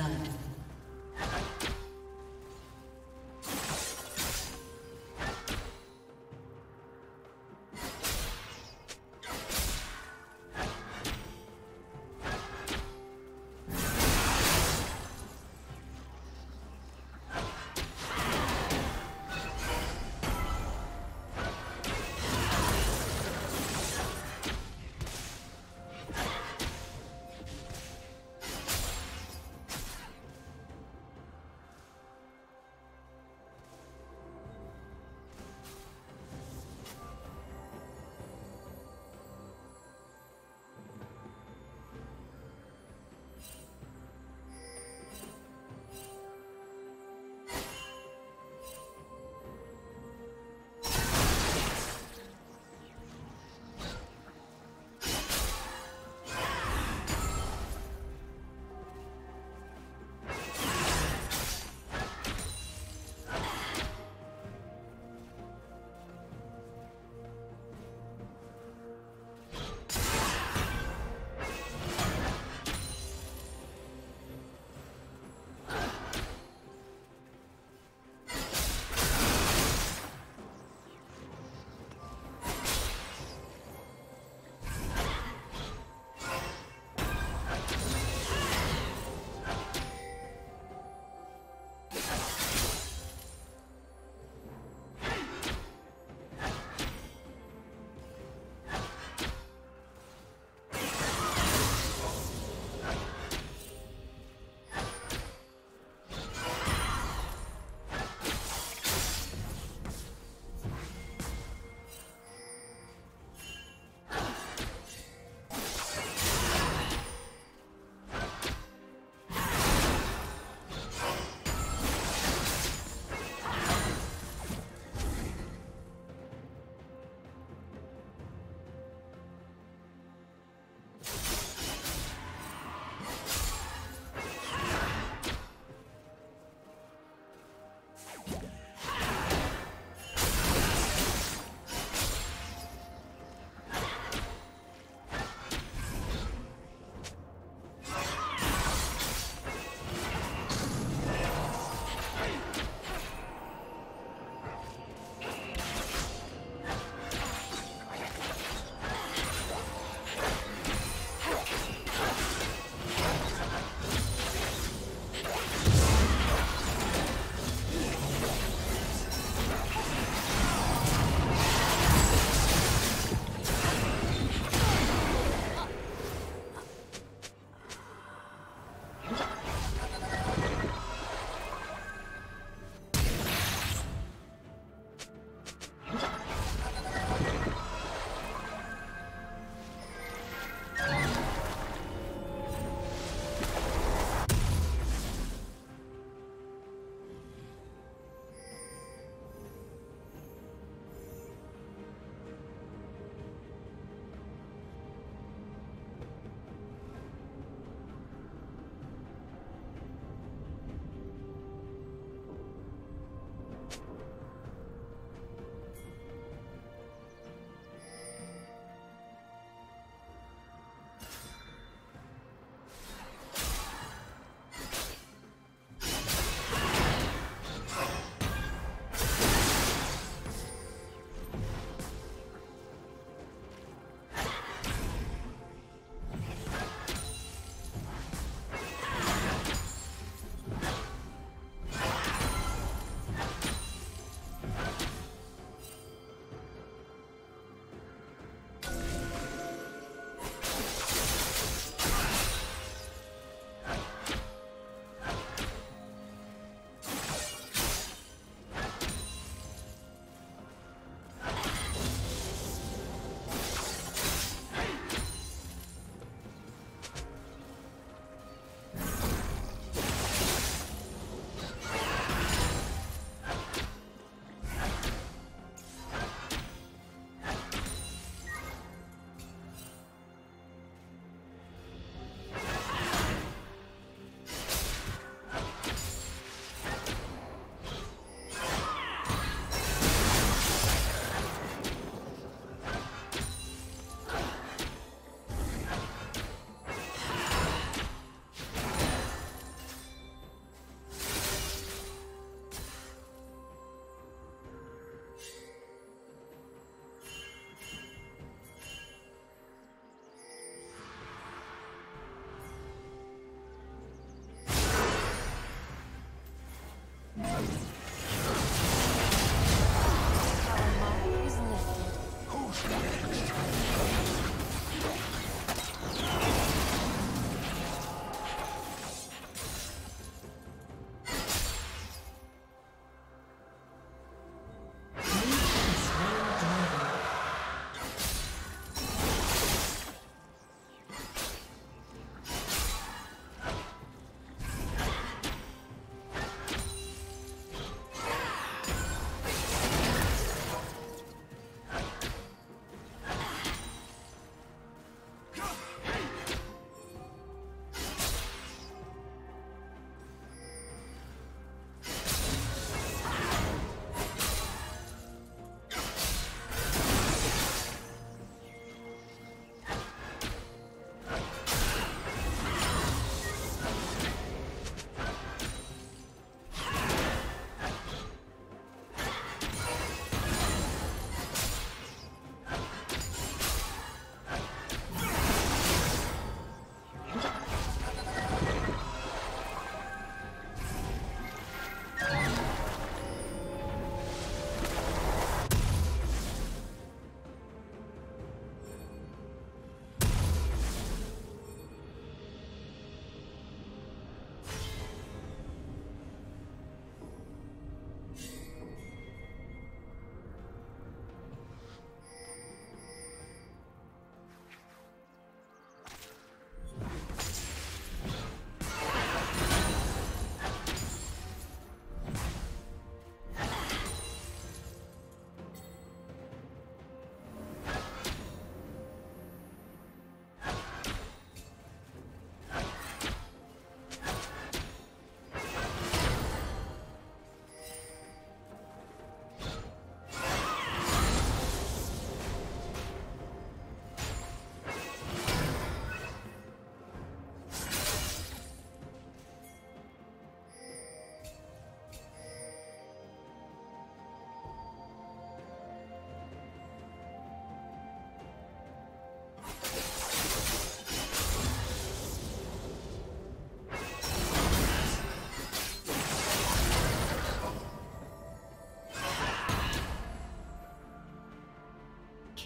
Blood.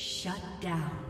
Shut down.